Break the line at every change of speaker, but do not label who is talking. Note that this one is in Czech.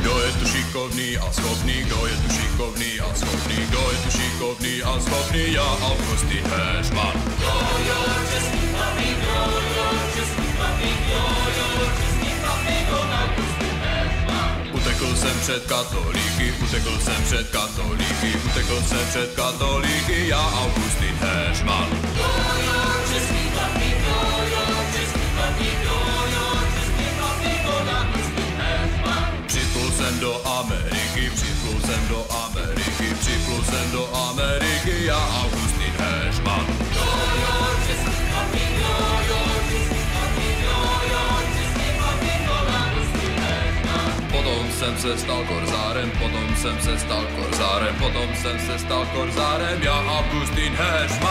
Kdo je tu šikovný a schopný, kdo je tu šikovný a schopný, kdo je tu šikovný a schopný, já Augustin Heřman. Utekl jsem před katolíky, utekl jsem před katolíky, utekl jsem před katolíky, já Augustin do Ameriky, připlul jsem do Ameriky, připlul jsem do Ameriky, já Augustin Heřman. Potom jsem se stal korzárem, potom jsem se stal korzárem, potom jsem se stal korzárem, já Augustin Heřman.